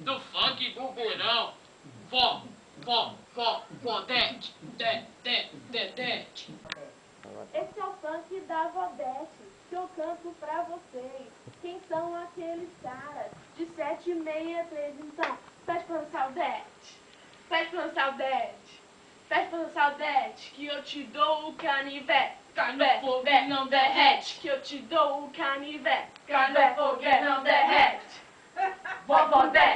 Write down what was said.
do funk do verão. Vó, vó, vó, Vodete, de, de, de, de. Esse é o funk da Vodete, que eu canto pra vocês. Quem são aqueles caras de sete e meia, três? Então, pede pra saudade, pede pra saudade, pede pra saudade, que eu te dou o canivete. Cai no fogo e não derrete. Que eu te dou o canivete. Cai no fogo e não derrete. Vovó Vodete,